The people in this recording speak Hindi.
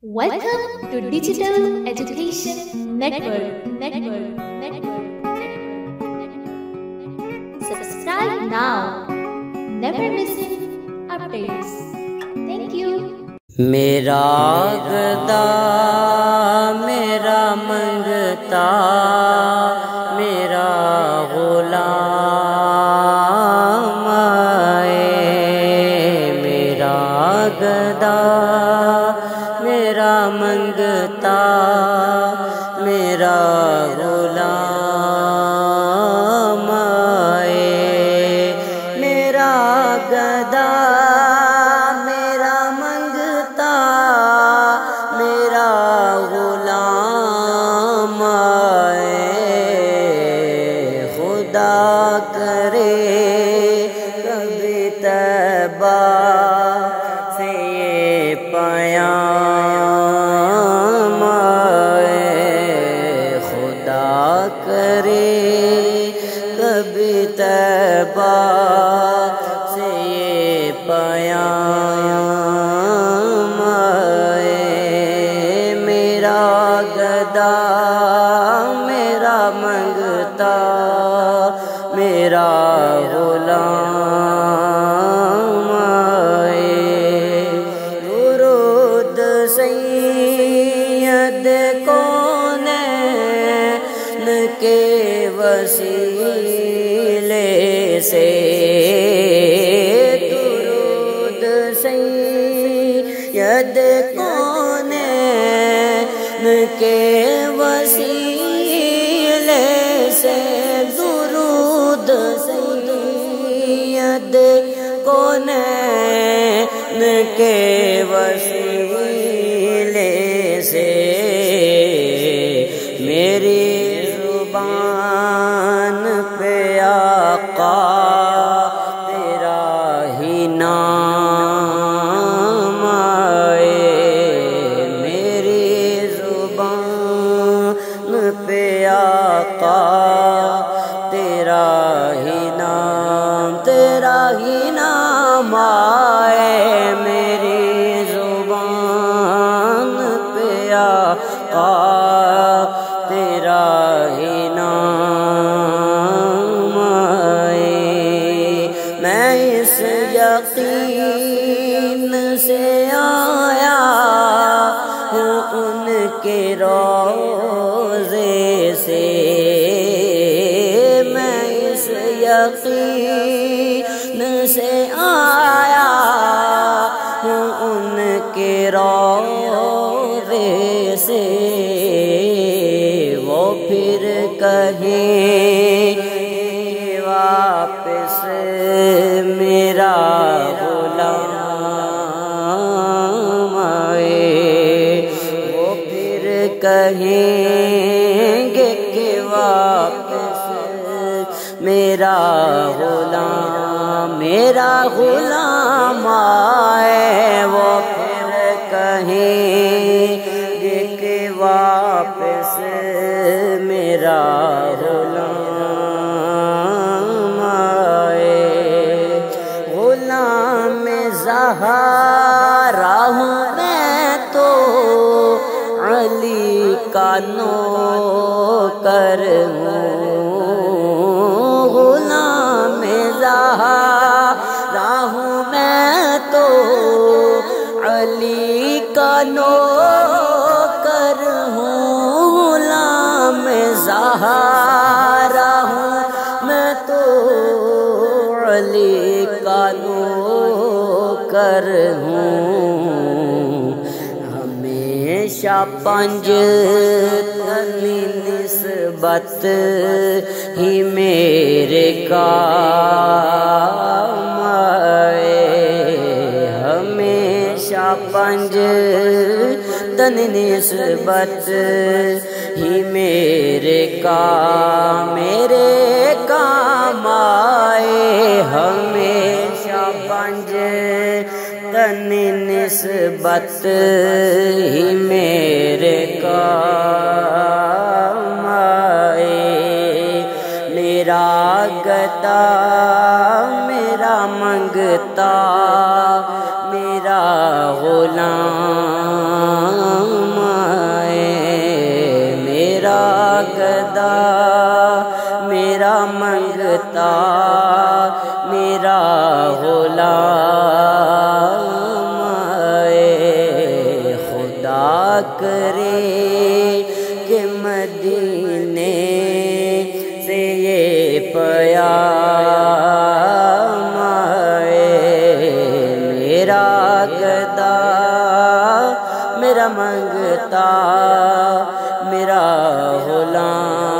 Welcome to Digital Education Network. Network. Network. Network. Subscribe now. Never missing updates. Thank you. मेरा गदा मेरा मंगता मेरा गुलाम आए। मेरा गदा मेरा मंगता मेरा गुलाम आए। खुदा करे कभी तबा तबा से ये पया मेरा गदा सैयद कौन के वसीले से दुरूद सैयद कौन के वसीले से तेरा नाम आए। मैं इस यकीन से आया हूँ उनके रोज़े से। मैं इस यकीन से आया हूँ उनके रोज़े कहेंगे कि वापस मेरा गुलाम मेरा गुलाम आए, वो फिर कहेंगे कि वापस मेरा गुलाम आए। गुलाम जहारा का नौकर गुलाम जहारा हूँ मैं तो अली का नौकर हूँ गुलाम मैं तो अली का नौकर हूँ। हमेशा पंज तनी निस्बत ही मेरे आए। हमेशा पंज तन निस्बत ही मेरे काम नस्बत ही मेरे काम आए। मेरा गता मेरा मंगता, मेरा गुलाम आए। मेरा गदा मेरा मंगता, मेरा गुलाम करे के मदीने से ये पया मेरा गदा मेरा मंगता मेरा गुलाम